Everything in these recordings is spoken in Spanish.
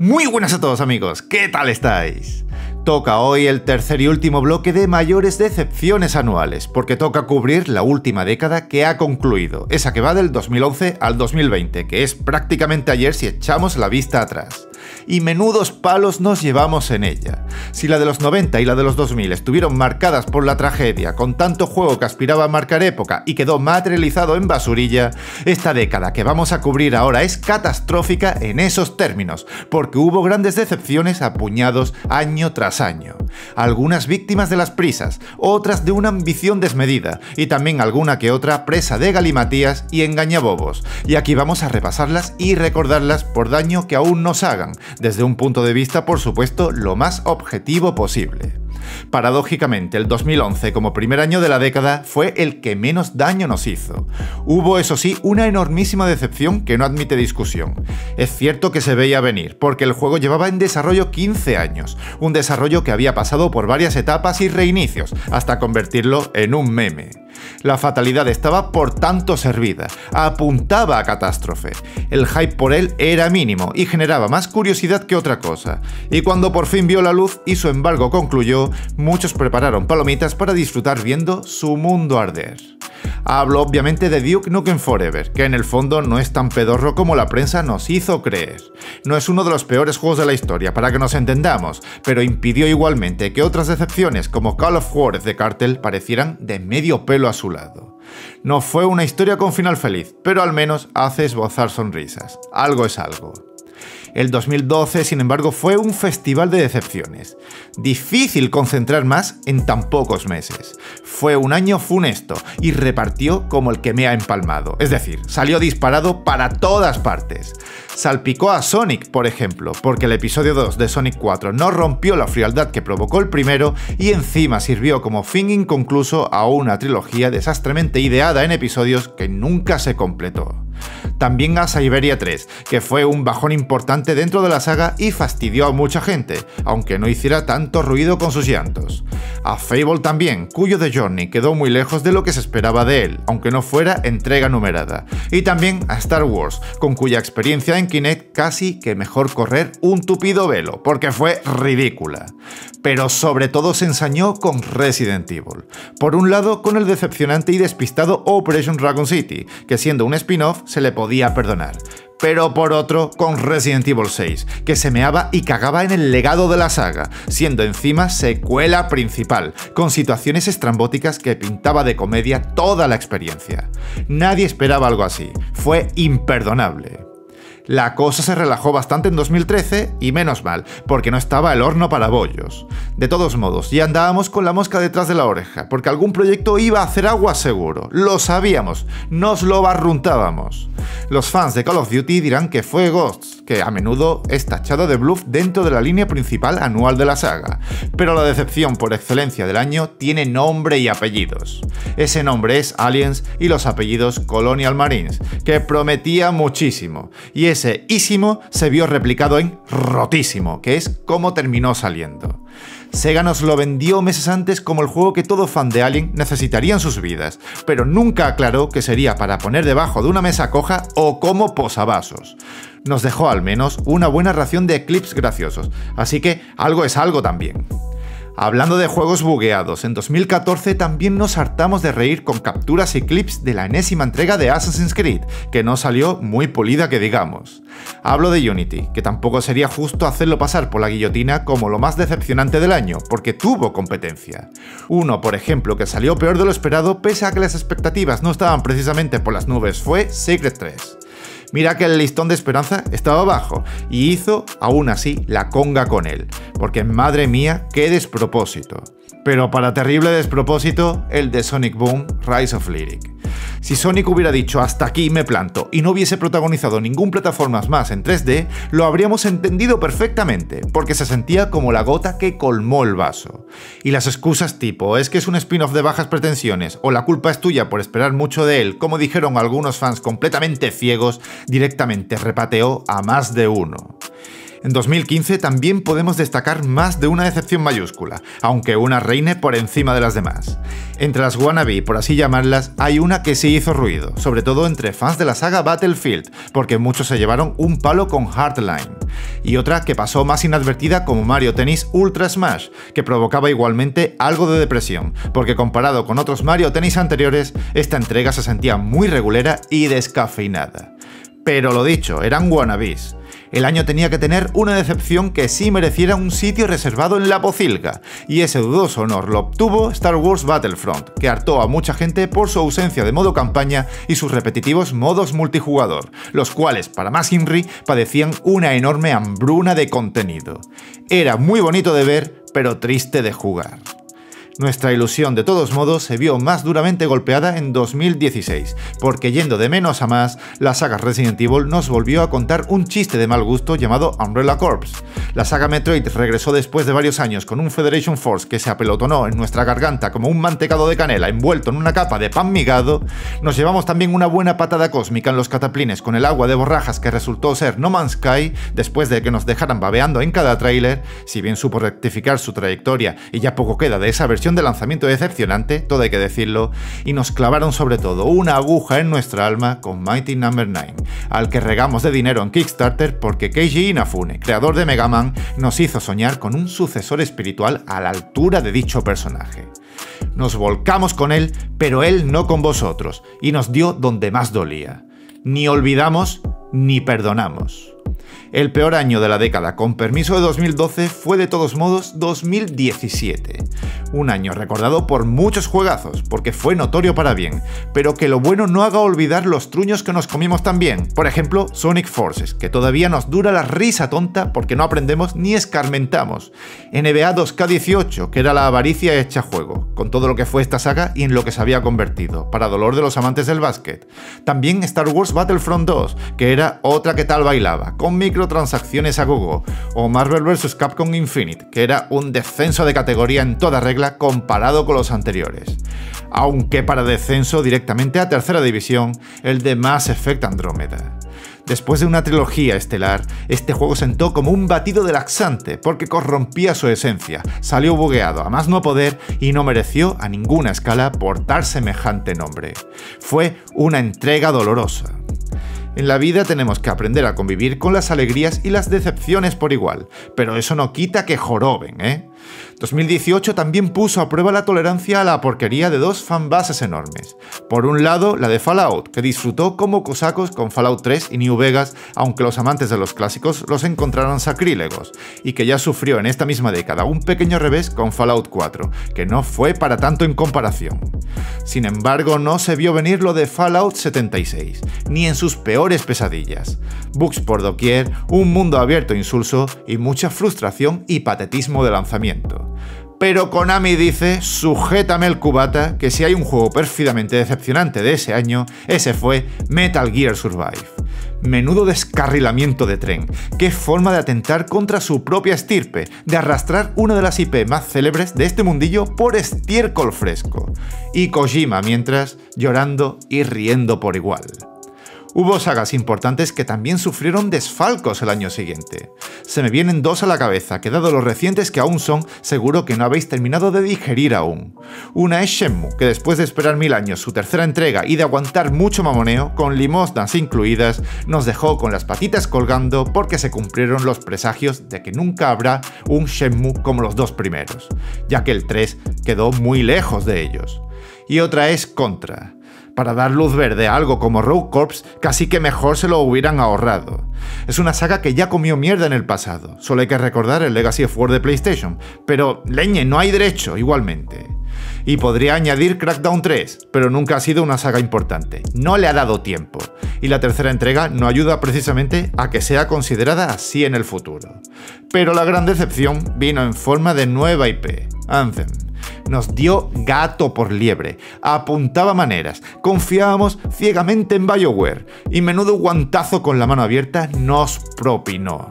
Muy buenas a todos amigos, ¿qué tal estáis? Toca hoy el tercer y último bloque de mayores decepciones anuales, porque toca cubrir la última década que ha concluido, esa que va del 2011 al 2020, que es prácticamente ayer si echamos la vista atrás y menudos palos nos llevamos en ella. Si la de los 90 y la de los 2000 estuvieron marcadas por la tragedia, con tanto juego que aspiraba a marcar época y quedó materializado en basurilla, esta década que vamos a cubrir ahora es catastrófica en esos términos, porque hubo grandes decepciones a puñados año tras año. Algunas víctimas de las prisas, otras de una ambición desmedida, y también alguna que otra presa de galimatías y engañabobos. Y aquí vamos a repasarlas y recordarlas por daño que aún nos hagan, desde un punto de vista, por supuesto, lo más objetivo posible. Paradójicamente, el 2011 como primer año de la década fue el que menos daño nos hizo. Hubo, eso sí, una enormísima decepción que no admite discusión. Es cierto que se veía venir, porque el juego llevaba en desarrollo 15 años, un desarrollo que había pasado por varias etapas y reinicios, hasta convertirlo en un meme. La fatalidad estaba por tanto servida, apuntaba a catástrofe. El hype por él era mínimo y generaba más curiosidad que otra cosa. Y cuando por fin vio la luz y su embargo concluyó, muchos prepararon palomitas para disfrutar viendo su mundo arder. Hablo obviamente de Duke Nukem Forever, que en el fondo no es tan pedorro como la prensa nos hizo creer. No es uno de los peores juegos de la historia, para que nos entendamos, pero impidió igualmente que otras decepciones como Call of Juarez de Cartel parecieran de medio pelo a su lado. No fue una historia con final feliz, pero al menos hace esbozar sonrisas. Algo es algo. El 2012, sin embargo, fue un festival de decepciones. Difícil concentrar más en tan pocos meses. Fue un año funesto y repartió como el que me ha empalmado. Es decir, salió disparado para todas partes. Salpicó a Sonic, por ejemplo, porque el episodio 2 de Sonic 4 no rompió la frialdad que provocó el primero y encima sirvió como fin inconcluso a una trilogía desastremente ideada en episodios que nunca se completó. También a Siberia 3, que fue un bajón importante dentro de la saga y fastidió a mucha gente, aunque no hiciera tanto ruido con sus llantos. A Fable también, cuyo The Journey quedó muy lejos de lo que se esperaba de él, aunque no fuera entrega numerada. Y también a Star Wars, con cuya experiencia en Kinect casi que mejor correr un tupido velo, porque fue ridícula. Pero sobre todo se ensañó con Resident Evil. Por un lado, con el decepcionante y despistado Operation Dragon City, que siendo un spin-off se le podía perdonar. Pero por otro, con Resident Evil 6, que se meaba y cagaba en el legado de la saga, siendo encima secuela principal, con situaciones estrambóticas que pintaba de comedia toda la experiencia. Nadie esperaba algo así, fue imperdonable. La cosa se relajó bastante en 2013 y menos mal, porque no estaba el horno para bollos. De todos modos, ya andábamos con la mosca detrás de la oreja, porque algún proyecto iba a hacer agua seguro. Lo sabíamos, nos lo barruntábamos. Los fans de Call of Duty dirán que fue Ghosts, que a menudo es tachado de bluff dentro de la línea principal anual de la saga. Pero la decepción por excelencia del año tiene nombre y apellidos. Ese nombre es Aliens y los apellidos Colonial Marines, que prometía muchísimo. Y ese ísimo se vio replicado en rotísimo, que es como terminó saliendo. Sega nos lo vendió meses antes como el juego que todo fan de Alien necesitaría en sus vidas, pero nunca aclaró que sería para poner debajo de una mesa coja o como posavasos. Nos dejó al menos una buena ración de clips graciosos, así que algo es algo también. Hablando de juegos bugueados, en 2014 también nos hartamos de reír con capturas y clips de la enésima entrega de Assassin's Creed, que no salió muy polida que digamos. Hablo de Unity, que tampoco sería justo hacerlo pasar por la guillotina como lo más decepcionante del año, porque tuvo competencia. Uno, por ejemplo, que salió peor de lo esperado pese a que las expectativas no estaban precisamente por las nubes, fue Secret 3. Mira que el listón de esperanza estaba bajo y hizo, aún así, la conga con él, porque madre mía, qué despropósito. Pero para terrible despropósito, el de Sonic Boom Rise of Lyric. Si Sonic hubiera dicho hasta aquí me planto y no hubiese protagonizado ningún plataformas más en 3D, lo habríamos entendido perfectamente, porque se sentía como la gota que colmó el vaso. Y las excusas tipo es que es un spin-off de bajas pretensiones o la culpa es tuya por esperar mucho de él, como dijeron algunos fans completamente ciegos, directamente repateó a más de uno. En 2015 también podemos destacar más de una decepción mayúscula, aunque una reine por encima de las demás. Entre las wannabe, por así llamarlas, hay una que sí hizo ruido, sobre todo entre fans de la saga Battlefield, porque muchos se llevaron un palo con Hardline. y otra que pasó más inadvertida como Mario Tennis Ultra Smash, que provocaba igualmente algo de depresión, porque comparado con otros Mario Tennis anteriores, esta entrega se sentía muy regulera y descafeinada. Pero lo dicho, eran wannabes. El año tenía que tener una decepción que sí mereciera un sitio reservado en la pocilga, y ese dudoso honor lo obtuvo Star Wars Battlefront, que hartó a mucha gente por su ausencia de modo campaña y sus repetitivos modos multijugador, los cuales, para más Inri, padecían una enorme hambruna de contenido. Era muy bonito de ver, pero triste de jugar. Nuestra ilusión, de todos modos, se vio más duramente golpeada en 2016, porque yendo de menos a más, la saga Resident Evil nos volvió a contar un chiste de mal gusto llamado Umbrella Corps. La saga Metroid regresó después de varios años con un Federation Force que se apelotonó en nuestra garganta como un mantecado de canela envuelto en una capa de pan migado. Nos llevamos también una buena patada cósmica en los cataplines con el agua de borrajas que resultó ser No Man's Sky después de que nos dejaran babeando en cada tráiler, si bien supo rectificar su trayectoria y ya poco queda de esa versión de lanzamiento decepcionante, todo hay que decirlo, y nos clavaron sobre todo una aguja en nuestra alma con Mighty Number no. 9, al que regamos de dinero en Kickstarter porque Keiji Inafune, creador de Mega Man, nos hizo soñar con un sucesor espiritual a la altura de dicho personaje. Nos volcamos con él, pero él no con vosotros, y nos dio donde más dolía. Ni olvidamos ni perdonamos. El peor año de la década, con permiso de 2012, fue de todos modos 2017. Un año recordado por muchos juegazos, porque fue notorio para bien, pero que lo bueno no haga olvidar los truños que nos comimos también. Por ejemplo, Sonic Forces, que todavía nos dura la risa tonta porque no aprendemos ni escarmentamos. NBA 2K18, que era la avaricia hecha juego, con todo lo que fue esta saga y en lo que se había convertido, para dolor de los amantes del básquet. También Star Wars Battlefront 2, que era otra que tal bailaba, con microtransacciones a Google, o Marvel vs. Capcom Infinite, que era un descenso de categoría en toda regla comparado con los anteriores. Aunque para descenso directamente a tercera división, el de Mass Effect Andrómeda. Después de una trilogía estelar, este juego sentó como un batido de laxante porque corrompía su esencia, salió bugueado a más no poder y no mereció a ninguna escala portar semejante nombre. Fue una entrega dolorosa. En la vida tenemos que aprender a convivir con las alegrías y las decepciones por igual, pero eso no quita que joroben, ¿eh? 2018 también puso a prueba la tolerancia a la porquería de dos fanbases enormes. Por un lado, la de Fallout, que disfrutó como cosacos con Fallout 3 y New Vegas, aunque los amantes de los clásicos los encontraron sacrílegos, y que ya sufrió en esta misma década un pequeño revés con Fallout 4, que no fue para tanto en comparación. Sin embargo, no se vio venir lo de Fallout 76, ni en sus peores pesadillas. Bugs por doquier, un mundo abierto insulso y mucha frustración y patetismo de lanzamiento. Pero Konami dice, sujétame el cubata, que si hay un juego pérfidamente decepcionante de ese año, ese fue Metal Gear Survive. Menudo descarrilamiento de tren, qué forma de atentar contra su propia estirpe, de arrastrar una de las IP más célebres de este mundillo por estiércol fresco. Y Kojima mientras, llorando y riendo por igual. Hubo sagas importantes que también sufrieron desfalcos el año siguiente. Se me vienen dos a la cabeza, que dado los recientes que aún son, seguro que no habéis terminado de digerir aún. Una es Shenmue, que después de esperar mil años su tercera entrega y de aguantar mucho mamoneo, con limosnas incluidas, nos dejó con las patitas colgando porque se cumplieron los presagios de que nunca habrá un Shenmue como los dos primeros, ya que el 3 quedó muy lejos de ellos. Y otra es Contra para dar luz verde a algo como Rogue Corps, casi que mejor se lo hubieran ahorrado. Es una saga que ya comió mierda en el pasado, solo hay que recordar el Legacy of War de PlayStation, pero leñe, no hay derecho igualmente. Y podría añadir Crackdown 3, pero nunca ha sido una saga importante, no le ha dado tiempo, y la tercera entrega no ayuda precisamente a que sea considerada así en el futuro. Pero la gran decepción vino en forma de nueva IP, Anthem nos dio gato por liebre, apuntaba maneras, confiábamos ciegamente en BioWare y menudo guantazo con la mano abierta nos propinó.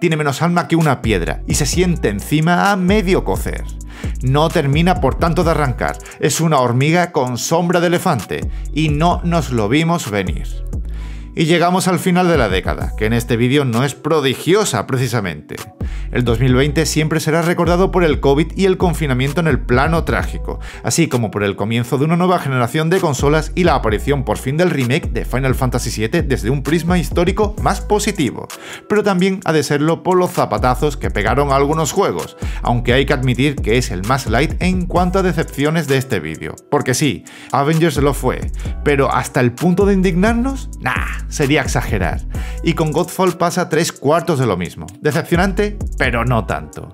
Tiene menos alma que una piedra y se siente encima a medio cocer. No termina por tanto de arrancar, es una hormiga con sombra de elefante y no nos lo vimos venir. Y llegamos al final de la década, que en este vídeo no es prodigiosa precisamente. El 2020 siempre será recordado por el COVID y el confinamiento en el plano trágico, así como por el comienzo de una nueva generación de consolas y la aparición por fin del remake de Final Fantasy VII desde un prisma histórico más positivo. Pero también ha de serlo por los zapatazos que pegaron a algunos juegos, aunque hay que admitir que es el más light en cuanto a decepciones de este vídeo. Porque sí, Avengers lo fue, pero hasta el punto de indignarnos, nah, sería exagerar. Y con Godfall pasa tres cuartos de lo mismo. Decepcionante, pero no tanto.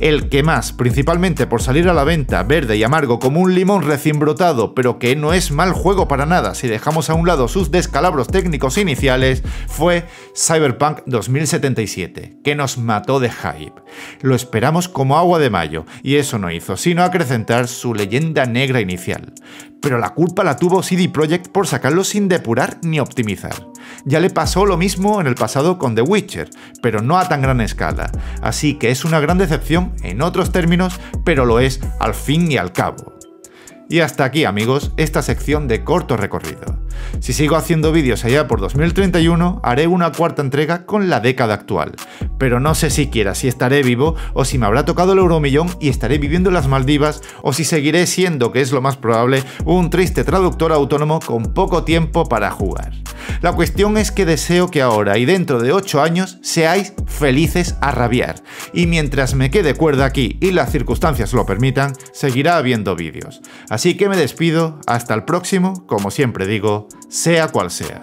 El que más, principalmente por salir a la venta verde y amargo como un limón recién brotado, pero que no es mal juego para nada si dejamos a un lado sus descalabros técnicos iniciales, fue Cyberpunk 2077, que nos mató de hype. Lo esperamos como agua de mayo, y eso no hizo sino acrecentar su leyenda negra inicial. Pero la culpa la tuvo CD Projekt por sacarlo sin depurar ni optimizar. Ya le pasó lo mismo en el pasado con The Witcher, pero no a tan gran escala, así que es una gran decepción en otros términos, pero lo es al fin y al cabo. Y hasta aquí amigos, esta sección de corto recorrido. Si sigo haciendo vídeos allá por 2031, haré una cuarta entrega con la década actual. Pero no sé siquiera si estaré vivo o si me habrá tocado el euromillón y estaré viviendo en las Maldivas o si seguiré siendo, que es lo más probable, un triste traductor autónomo con poco tiempo para jugar. La cuestión es que deseo que ahora y dentro de 8 años seáis felices a rabiar. Y mientras me quede cuerda aquí y las circunstancias lo permitan, seguirá habiendo vídeos. Así que me despido, hasta el próximo, como siempre digo, sea cual sea.